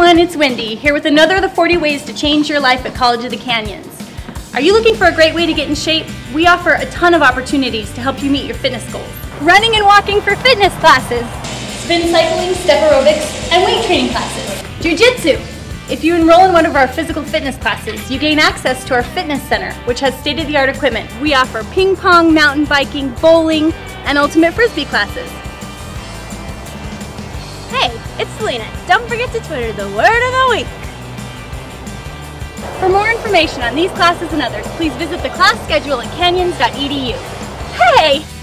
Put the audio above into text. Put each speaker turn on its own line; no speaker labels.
everyone, it's Wendy, here with another of the 40 ways to change your life at College of the Canyons. Are you looking for a great way to get in shape? We offer a ton of opportunities to help you meet your fitness goals.
Running and walking for fitness classes.
Spin cycling, step aerobics, and weight training classes. Jiu-jitsu. If you enroll in one of our physical fitness classes, you gain access to our fitness center, which has state-of-the-art equipment.
We offer ping pong, mountain biking, bowling, and ultimate frisbee classes. Hey, it's Selena. Don't forget to Twitter the word of the week.
For more information on these classes and others, please visit the class schedule at canyons.edu.
Hey!